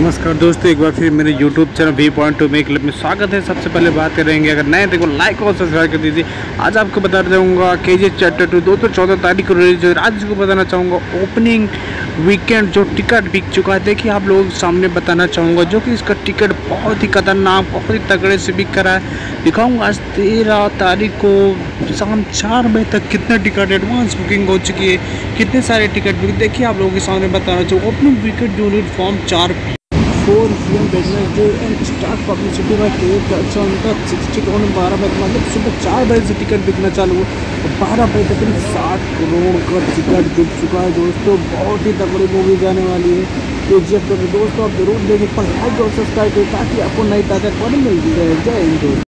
नमस्कार दोस्तों, एक बार फिर मेरे YouTube channel V point to make club में स्वागत है। सबसे पहले बात करेंगे, अगर नए देखो लाइक और सब्सक्राइब कर दीजिए। आज आपको बता चाहूँगा के जी चैप्टर टू दो सौ चौदह तारीख को रिलीज़ हो आज को बताना चाहूँगा ओपनिंग वीकेंड जो टिकट बिक चुका है, देखिए आप लोगों के सामने बताना चाहूँगा, जो कि इसका टिकट बहुत ही खतरनाक, बहुत ही तगड़े से बिक करा है। दिखाऊँगा, आज तेरह तारीख को शाम चार बजे तक कितने टिकट एडवांस बुकिंग हो चुकी है, कितने सारे टिकट बिक देखिए आप लोगों के सामने बताना चाहूँगा ओपनिंग विकेट यूनिट फॉर्म चार four P M business and start publicity by ticket अच्छा उनका सिक्सटी करोड़ में बारह बजे मतलब सुबह चार बजे से टिकट बिकना चालू हुआ। बारह बजे तक करीब साठ करोड़ का टिकट बिक चुका है दोस्तों। बहुत ही तगड़ी मूवी जाने वाली है। के जी एफ़ दोस्तों, आप ज़रूर देखिए पर लाइक और सब्सक्राइब करें ताकि आपको नई ताज़ा पर मिलती रहे जय हिंद दोस्तों।